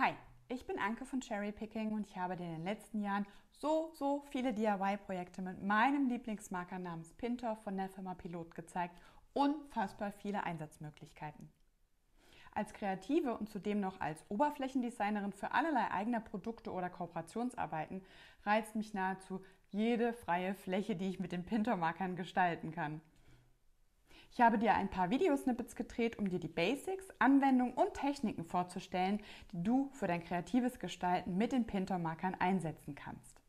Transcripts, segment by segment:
Hi, ich bin Anke von Cherry Picking und ich habe dir in den letzten Jahren so, so viele DIY-Projekte mit meinem Lieblingsmarker namens Pinter von der Firma Pilot gezeigt. Unfassbar viele Einsatzmöglichkeiten. Als Kreative und zudem noch als Oberflächendesignerin für allerlei eigene Produkte oder Kooperationsarbeiten reizt mich nahezu jede freie Fläche, die ich mit den Pinter-Markern gestalten kann. Ich habe dir ein paar Videosnippets gedreht, um dir die Basics, Anwendungen und Techniken vorzustellen, die du für dein kreatives Gestalten mit den Pintor-Markern einsetzen kannst.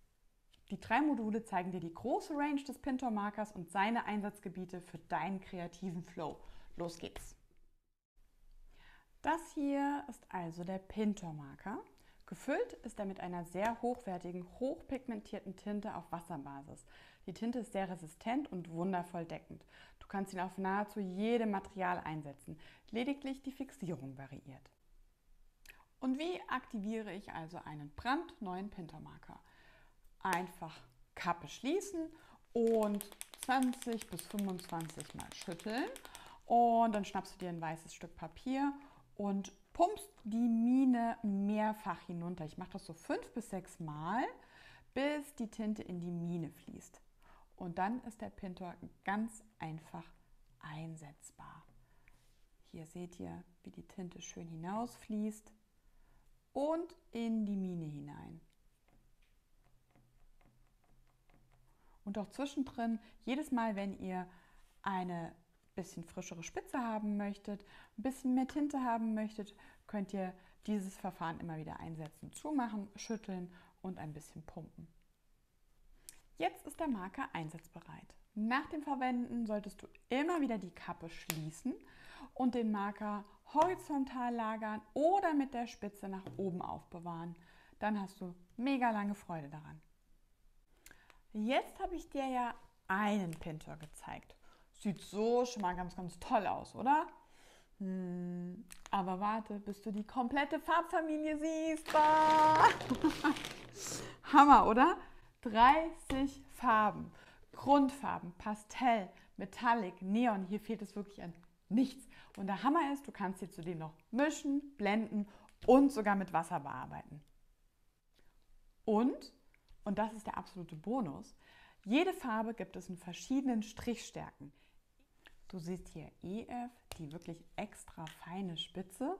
Die drei Module zeigen dir die große Range des Pintor-Markers und seine Einsatzgebiete für deinen kreativen Flow. Los geht's! Das hier ist also der Pintor-Marker. Gefüllt ist er mit einer sehr hochwertigen, hochpigmentierten Tinte auf Wasserbasis. Die Tinte ist sehr resistent und wundervoll deckend. Du kannst ihn auf nahezu jedem Material einsetzen. Lediglich die Fixierung variiert. Und wie aktiviere ich also einen brandneuen Pintermarker? Einfach Kappe schließen und 20 bis 25 Mal schütteln. Und dann schnappst du dir ein weißes Stück Papier und pumpst die Mine mehrfach hinunter. Ich mache das so fünf bis sechs Mal, bis die Tinte in die Mine fließt. Und dann ist der Pintor ganz einfach einsetzbar. Hier seht ihr, wie die Tinte schön hinausfließt und in die Mine hinein. Und auch zwischendrin, jedes Mal, wenn ihr eine bisschen frischere Spitze haben möchtet, ein bisschen mehr Tinte haben möchtet, könnt ihr dieses Verfahren immer wieder einsetzen. Zumachen, schütteln und ein bisschen pumpen. Jetzt ist der Marker einsatzbereit. Nach dem Verwenden solltest du immer wieder die Kappe schließen und den Marker horizontal lagern oder mit der Spitze nach oben aufbewahren. Dann hast du mega lange Freude daran. Jetzt habe ich dir ja einen Pinter gezeigt. Sieht so schon mal ganz, ganz toll aus, oder? Hm, aber warte, bis du die komplette Farbfamilie siehst. Hammer, oder? 30 Farben. Grundfarben, Pastell, Metallic, Neon. Hier fehlt es wirklich an nichts. Und der Hammer ist, du kannst sie zudem noch mischen, blenden und sogar mit Wasser bearbeiten. Und, und das ist der absolute Bonus, jede Farbe gibt es in verschiedenen Strichstärken. Du siehst hier EF, die wirklich extra feine Spitze,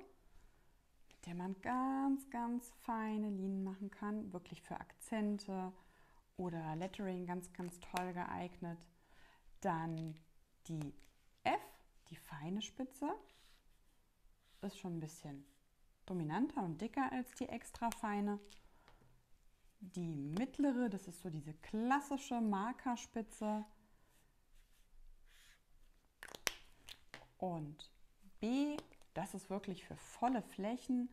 mit der man ganz, ganz feine Linien machen kann, wirklich für Akzente, oder Lettering ganz, ganz toll geeignet. Dann die F, die feine Spitze, ist schon ein bisschen dominanter und dicker als die extra feine. Die mittlere, das ist so diese klassische Markerspitze. Und B, das ist wirklich für volle Flächen.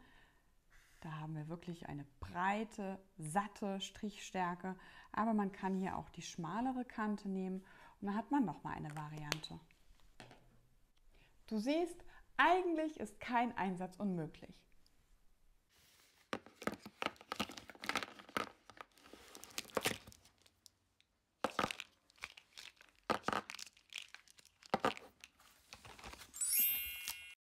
Da haben wir wirklich eine breite, satte Strichstärke, aber man kann hier auch die schmalere Kante nehmen und dann hat man noch mal eine Variante. Du siehst, eigentlich ist kein Einsatz unmöglich.